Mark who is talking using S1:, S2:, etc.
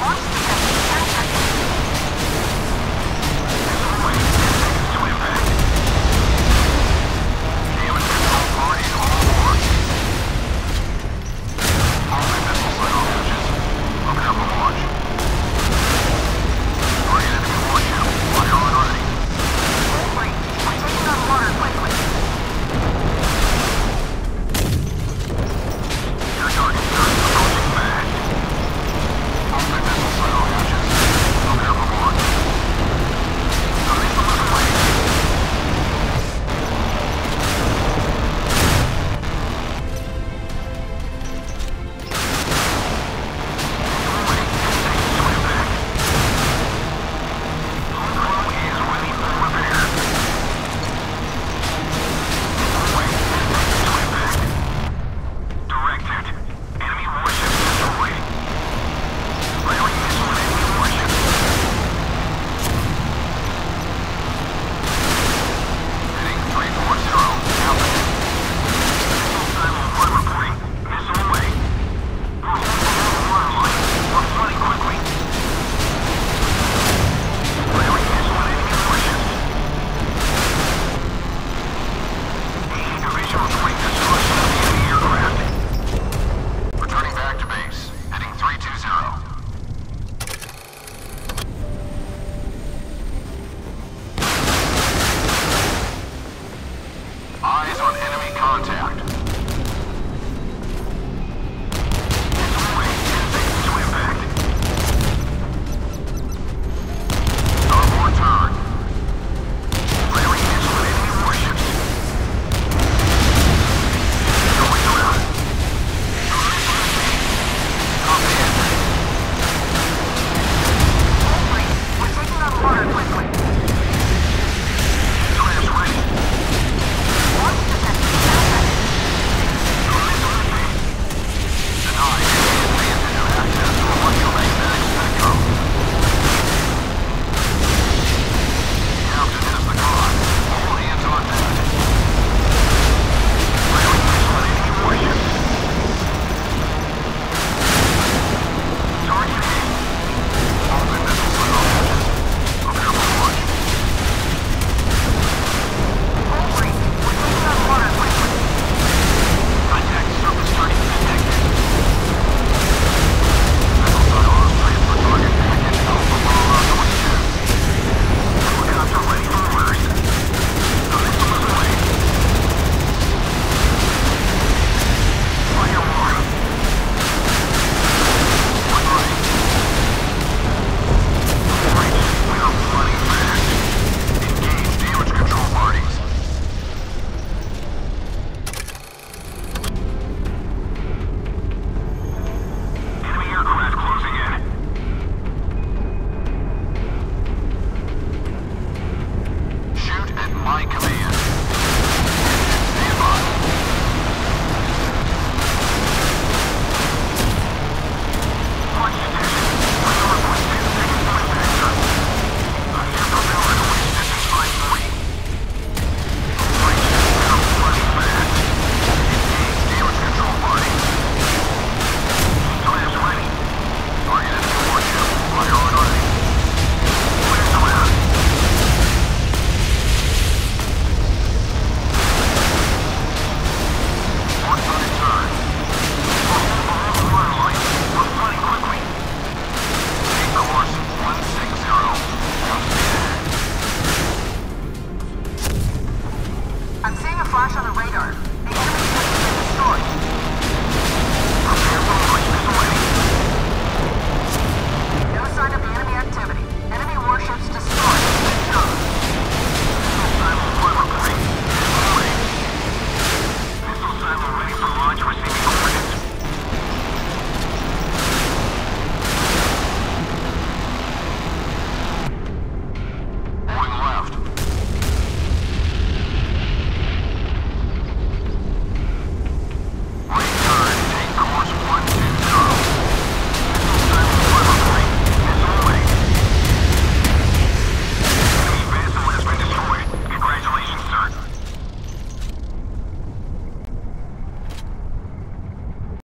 S1: Watch